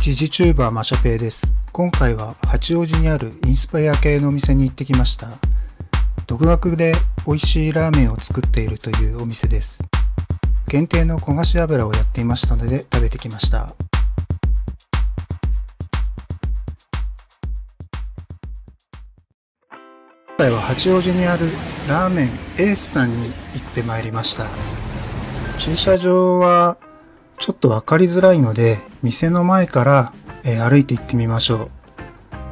時事チューバーマシャペイです。今回は八王子にあるインスパイア系のお店に行ってきました。独学で美味しいラーメンを作っているというお店です。限定の焦がし油をやっていましたので食べてきました。今回は八王子にあるラーメンエースさんに行ってまいりました。駐車場はちょっと分かりづらいので、店の前から、えー歩いて行ってみましょう。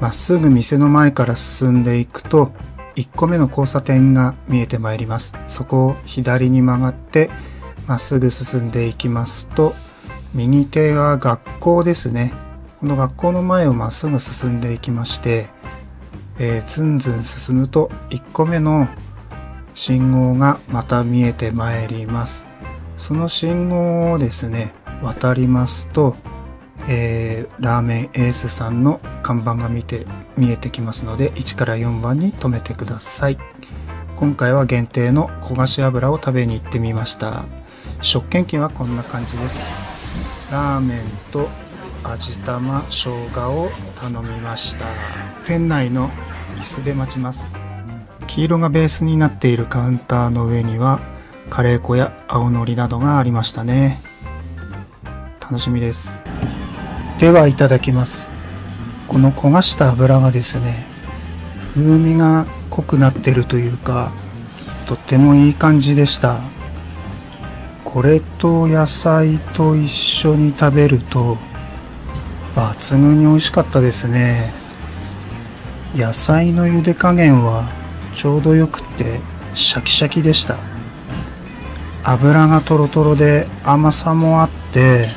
まっすぐ店の前から進んでいくと、1個目の交差点が見えてまいります。そこを左に曲がって、まっすぐ進んでいきますと、右手が学校ですね。この学校の前をまっすぐ進んでいきまして、えーずんずん進むと1個目の信号がまた見えてまいります。その信号をですね、渡りますと、えーラーメンエースさんの看板が見て、見えてきますので、1から4番に止めてください。今回は限定の焦がし油を食べに行ってみました。食券機はこんな感じです。ラーメンと味玉生姜を頼みました。店内の椅子で待ちます。黄色がベースになっているカウンターの上にはカレー粉や青のりなどがありましたね楽しみです。ではいただきます。この焦がした油がですね風味が濃くなってるというかとってもいい感じでした。これと野菜と一緒に食べると抜群に美味しかったですね。野菜の茹で加減はちょうどよくてシャキシャキでした。油がトロトロで甘さもあって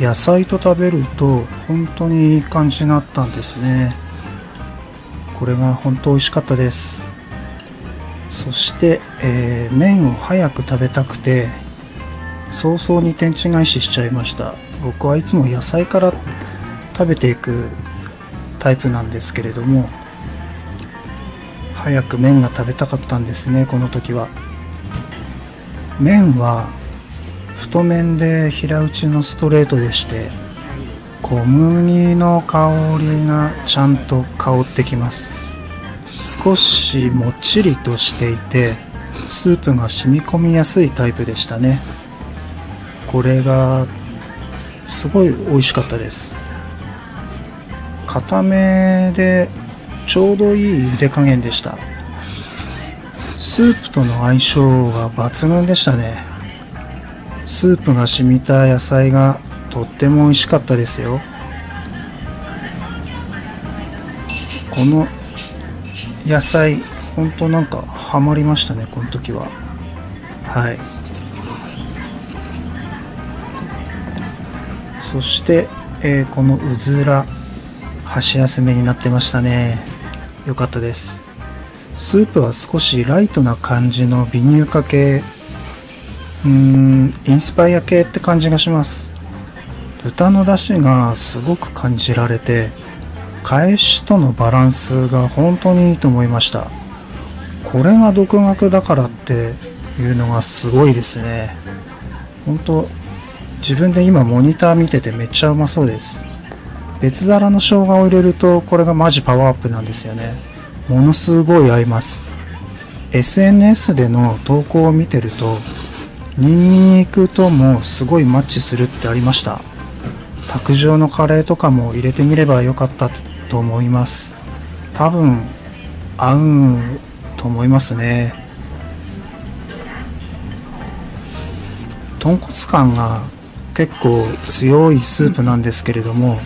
野菜と食べると本当にいい感じになったんですね。これが本当美味しかったです。そして、えー麺を早く食べたくて早々に天地返ししちゃいました。僕はいつも野菜から食べていくタイプなんですけれども早く麺が食べたかったんですねこの時は。麺は太麺で平打ちのストレートでして小麦の香りがちゃんと香ってきます。少しもっちりとしていてスープが染み込みやすいタイプでしたね。これがすごい美味しかったです。固めでちょうどいい茹で加減でした。スープとの相性が抜群でしたね。スープが染みた野菜がとっても美味しかったですよ。この野菜ほんとなんかハマりましたねこの時は。はい。そして、えーこのうずら箸休めになってましたね。よかったです。スープは少しライトな感じの微乳化系うーんインスパイア系って感じがします。豚の出汁がすごく感じられて返しとのバランスが本当にいいと思いました。これが独学だからっていうのがすごいですね。本当自分で今モニター見ててめっちゃうまそうです。別皿の生姜を入れるとこれがマジパワーアップなんですよね。ものすごい合います。SNS での投稿を見てるとニンニクともすごいマッチするってありました。卓上のカレーとかも入れてみればよかったと思います。多分合うと思いますね。豚骨感が結構強いスープなんですけれども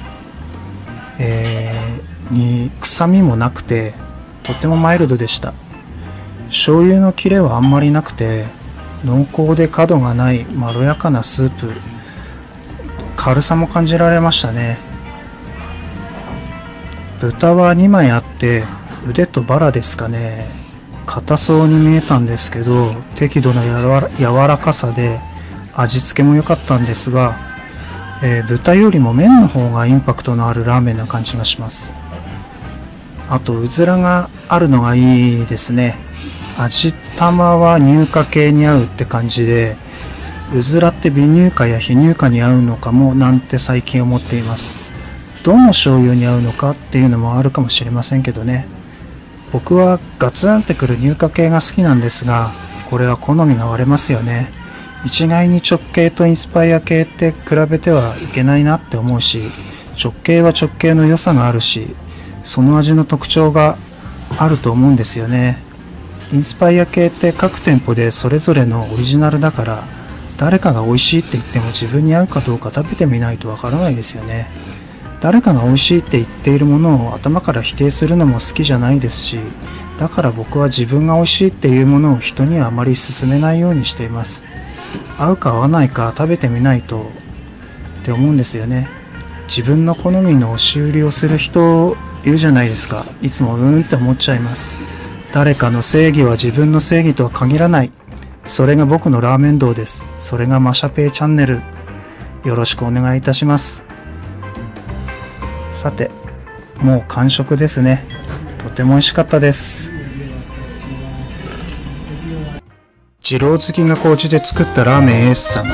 えーに臭みもなくてとてもマイルドでした。醤油の切れはあんまりなくて濃厚で角がないまろやかなスープ。軽さも感じられましたね。豚は2枚あって腕とバラですかね。硬そうに見えたんですけど適度な柔らかさで味付けも良かったんですがえー豚よりも麺の方がインパクトのあるラーメンな感じがします。あとうずらがあるのがいいですね。味玉は乳化系に合うって感じでうずらって微乳化や非乳化に合うのかもなんて最近思っています。どの醤油に合うのかっていうのもあるかもしれませんけどね。僕はガツンってくる乳化系が好きなんですが、これは好みが割れますよね。一概に直径とインスパイア系って比べてはいけないなって思うし、直径は直径の良さがあるし、その味の特徴があると思うんですよね。インスパイア系って各店舗でそれぞれのオリジナルだから、誰かが美味しいって言っても自分に合うかどうか食べてみないとわからないですよね。誰かが美味しいって言っているものを頭から否定するのも好きじゃないですし、だから僕は自分が美味しいっていうものを人にはあまり勧めないようにしています。合うか合わないか食べてみないとって思うんですよね。自分の好みの押し売りをする人いるじゃないですか。いつもうーんって思っちゃいます。誰かの正義は自分の正義とは限らない。それが僕のラーメン道です。それがマシャペイチャンネル。よろしくお願いいたします。さて、もう完食ですね。とても美味しかったです。二郎好きが麹で作ったラーメンエースさん。好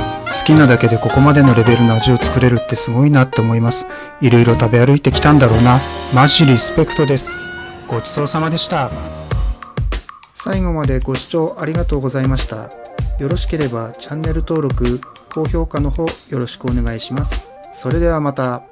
きなだけでここまでのレベルの味を作れるってすごいなって思います。いろいろ食べ歩いてきたんだろうな。マジリスペクトです。ごちそうさまでした。最後までご視聴ありがとうございました。よろしければチャンネル登録、高評価の方よろしくお願いします。それではまた。